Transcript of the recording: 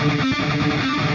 Música